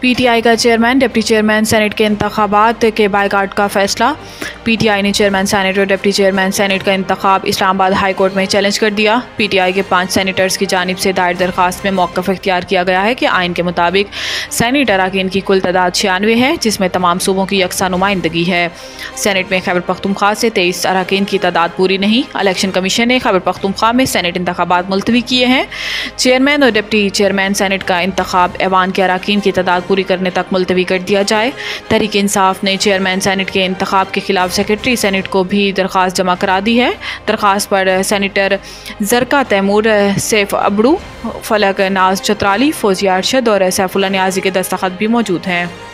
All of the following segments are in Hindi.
पीटीआई का चेयरमैन, डिप्टी चेयरमैन सेनेट के इंतबात के बाइकाट का फैसला। पीटीआई ने चेयरमैन सेनेट और डिप्टी चेयरमैन सेनेट का इंतबाब इस्लामाबाद हाई कोर्ट में चैलेंज कर दिया। पीटीआई के पाँच सेनेटर्स की जानब से दायर दरखास्त में मौकफ इख्तियार किया गया है कि आइन के मुताबिक सैनिट अरकान की कुल तादाद छियानवे है, जिसमें तमाम सूबों की यकसा नुमाइंदगी है। सैनेट में खैबर पख्तुनख्वा से तेईस अरकान की तादाद पूरी नहीं। इलेक्शन कमीशन ने खैबर पख्तुनख्वा में सैनेट इंतबात मुलतवी किए हैं। चेयरमैन और डिप्टी चेयरमैन सैनेट का इंतबाब ऐवान के अरकान की तादाद पूरी करने तक मुलतवी कर दिया जाए। तहरीक इंसाफ ने चेयरमैन सैनट के इंतब के खिलाफ सेक्रेटरी सैनट को भी दरख्वास्त जमा करा दी है। दरख्वास्त पर सैनिटर जरका तैमूर, सैफ अबड़ू, फलक नाज चतराली फौजिया अरशद और सैफुल्ला न्याजी के दस्तखत भी मौजूद हैं।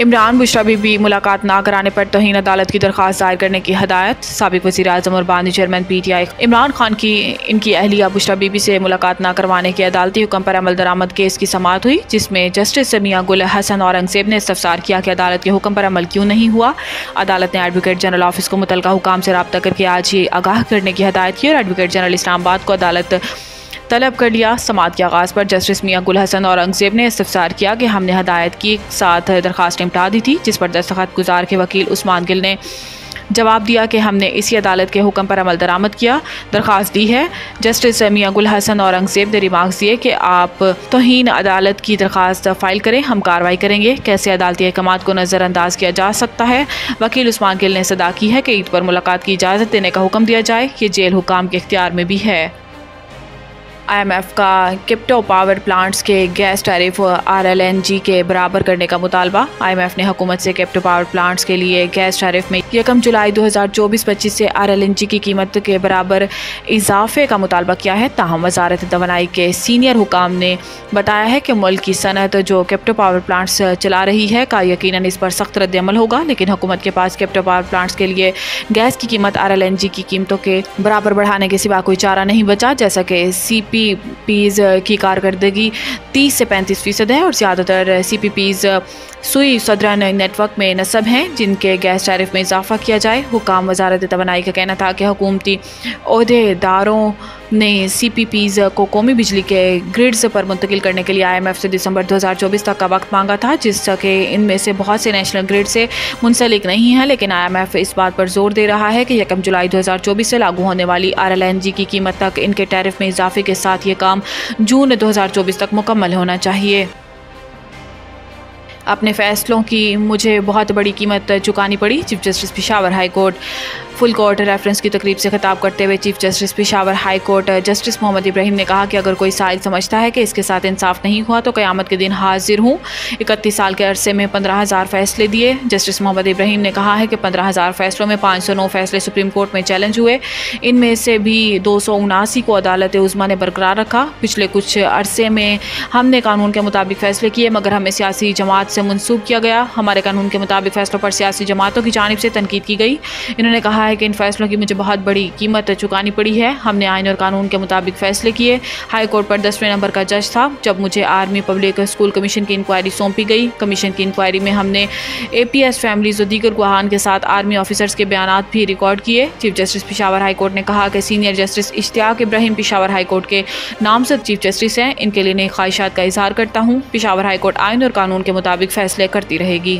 इमरान बुशरा बीबी मुलाकात ना कराने पर तोहन अदालत की दरख्वास्त दायर करने की हदायत, सबक वजी अजम और बानी chairman P T I Imran Khan की, इनकी अहलिया बुशरा बीबी से मुलाकात ना करवाने के अदालती हुक्म पर अमल दरामद केस की समात हुई, जिसमें जस्टिस समिया गुल हसन औरंगज़ेब ने इस्तफसार किया कि अदालत के हुक्म पर अमल क्यों नहीं हुआ। अदालत ने एडवोकेट जनरल ऑफ़िस को मुतल हुकाम से रबता करके आज ही आगाह करने की हदायत की और एडवोकेट जनरल इस्लामाबाद को अदालत तलब कर लिया समात के आगाज़ पर। जस्टिस मियाँ गुल हसन औरंगज़ेब ने इस्तफसार किया कि हमने हदायत की साथ दरख्वास्त निपटा दी थी, जिस पर दस्तखत गुजार के वकील उस्मान गिल ने जवाब दिया कि हमने इसी अदालत के हुक्म पर अमल दरामद किया। दरख्वास्त दी है। जस्टिस मियाँ गुल हसन औरंगज़ेब ने रिमार्क्स दिए कि आप तोहन अदालत की दरख्वास्त फ़ाइल करें, हम कार्रवाई करेंगे। कैसे अदालती अहकाम को नज़रअंदाज किया जा सकता है? वकील उस्मान गिल ने सदा की है कि ईद पर मुलाकात की इजाज़त देने का हुक्म दिया जाए। ये जेल हुकाम के इख्तियार में भी है। आईएमएफ का क्रिप्टो पावर प्लांट्स के गैस टैरिफ आरएलएनजी के बराबर करने का मुतालबा। आईएमएफ ने हुकूमत से क्रिप्टो पावर प्लांट्स के लिए गैस टैरिफ में यकम जुलाई 2024-25 से आरएलएनजी की कीमत के बराबर इजाफे का मुतालबा किया है। ताहम वजारत तोानाई के सीनियर हुकाम ने बताया है कि मुल्क की सनत जो क्रिप्टो पावर प्लांट्स चला रही है, का यकीन इस पर सख्त रद्दमल होगा, लेकिन हुकूमत के पास क्रिप्टो पावर प्लांट्स के लिए गैस की कीमत आर एल एन जी की कीमतों के बराबर बढ़ाने के सिवा कोई चारा नहीं बचा, जैसा कि सी पी पीज़ की कारकर्दगी तीस से पैंतीस फ़ीसद है और ज़्यादातर C P Ps Sui southern network में नस्ब हैं, जिनके गैस टैरिफ में इजाफा किया जाए। हुकाम वजारत तोानाई का कहना था कि हुकूमती अहदेदारों ने सी पी पीज़ को कौमी बिजली के ग्रिड्स पर मुंतकिल करने के लिए आई एम एफ़ से दिसंबर 2024 तक का वक्त मांगा था जिसके इनमें से बहुत से नेशनल ग्रिड से मुंसलिक नहीं हैं, लेकिन आई एम एफ़ इस बात पर ज़ोर दे रहा है कि यकम जुलाई 2024 से लागू होने वाली आर एल एन जी की कीमत तक इनके टैरिफ में इजाफे के साथ ये काम जून 2024 तक मुकम्मल होना चाहिए। अपने फ़ैसलों की मुझे बहुत बड़ी कीमत चुकानी पड़ी chief justice Peshawar high court full court reference की तकरीब से खिताब करते हुए chief justice Peshawar high court justice Mohammad Ibrahim ने कहा कि अगर कोई साइल समझता है कि इसके साथ इंसाफ नहीं हुआ तो क़यामत के दिन हाजिर हूँ। इकतीस साल के अरसे में पंद्रह हज़ार फैसले दिए। जस्टिस मोहम्मद इब्राहिम ने कहा है कि पंद्रह हज़ार फैसलों में पाँच सौ नौ फैसले सुप्रीम कोर्ट में चैलेंज हुए। इनमें से भी दो सौ उनासी को अदालत उज़मा ने बरकरार रखा। पिछले कुछ अरसे में हमने कानून के मुताबिक फ़ैसले किए, मगर हमें सियासी जमात से मनसूब किया गया। हमारे कानून के मुताबिक फ़ैसलों पर सियासी जमातों की जानब से तनकीद की गई। इन्होंने कहा है कि इन फैसलों की मुझे बहुत बड़ी कीमत चुकानी पड़ी है। हमने आइन और कानून के मुताबिक फ़ैसले किए। हाई कोर्ट पर दसवें नंबर का जज था, जब मुझे आर्मी पब्लिक स्कूल कमीशन की इंक्वायरी सौंपी गई। कमीशन की इंक्वायरी में हमने ए पी एस फैमिलीज़ और दीगर गुहान के साथ आर्मी ऑफिसर्स के बयान भी रिकॉर्ड किए। Chief justice Peshawar high court ने कहा कि senior justice Ishtiaq Ibrahim Peshawar high court के नामजद चीफ जस्टिस हैं। इनके लिए नई ख्वाहिशात का इजहार करता हूँ। पिशावर हाई कोर्ट आइन और कानून के मुताबिक फ़ैसले करती रहेगी।